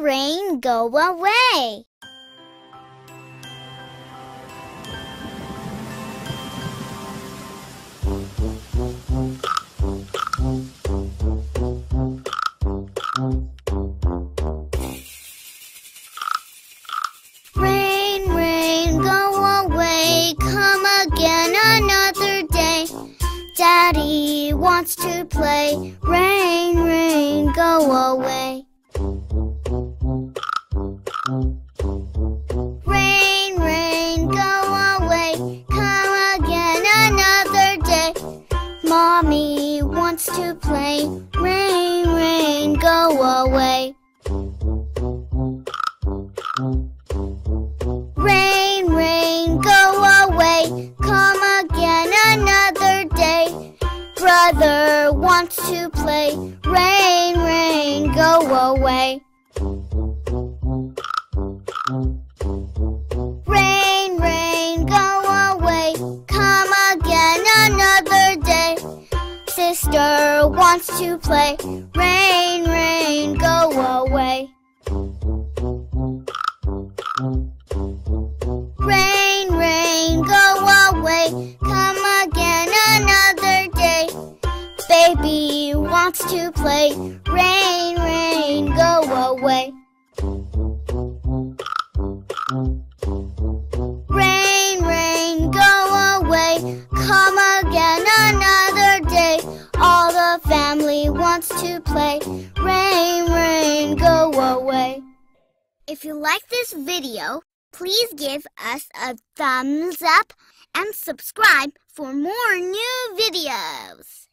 Rain, go away. Rain, rain, go away. Come again another day. Daddy wants to play. Rain, rain, go away. Rain, rain, go away. Come again another day. Mommy wants to play. Rain, rain, go away. Rain, rain, go away. Come again another day. Brother wants to play. Rain, rain, go away. Sister wants to play. Rain, rain, go away. Rain, rain, go away. Come again another day. Baby wants to play. Rain, rain, go away. Rain, rain, go away. If you like this video, please give us a thumbs up and subscribe for more new videos.